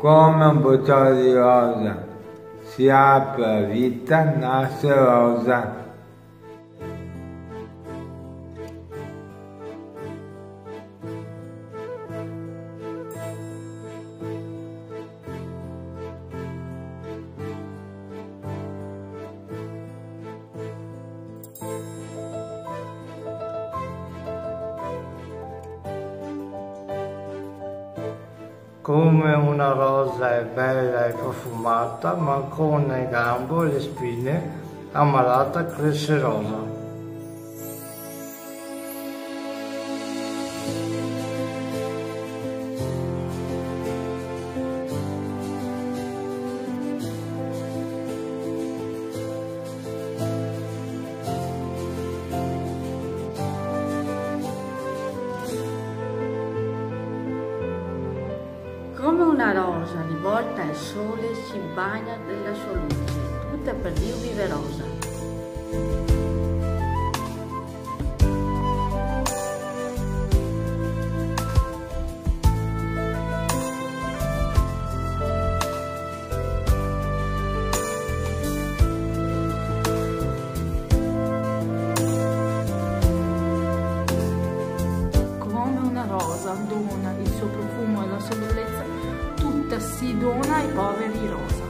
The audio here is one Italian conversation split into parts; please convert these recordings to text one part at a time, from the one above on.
come un bottone di rosa. Si apre vita, nasce rosa. Come una rosa è bella e profumata, ma con le gambe e le spine, ammalata cresce Come una rosa rivolta al sole si bagna della sua luce, tutta per Dio vive rosa. Tutta si dona ai poveri rosa.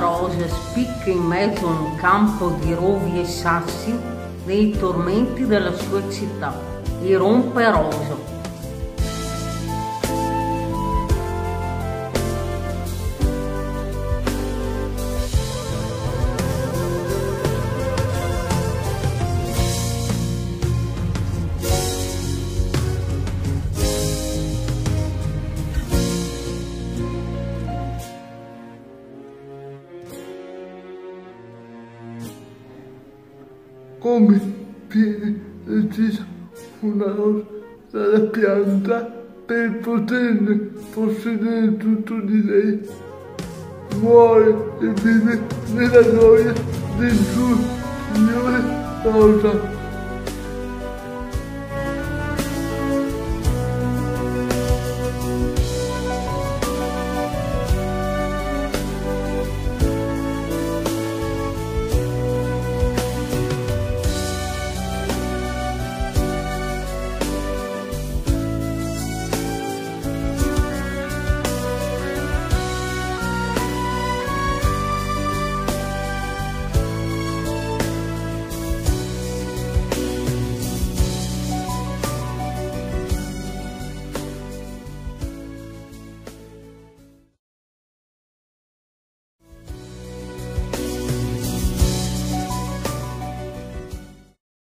Rosa spicca in mezzo a un campo di rovi e sassi nei tormenti della sua città e rompe rosa. Come viene decisa una rosa dalla pianta per poterne possedere tutto di lei. Muore e vive nella gioia del suo Signore rosa.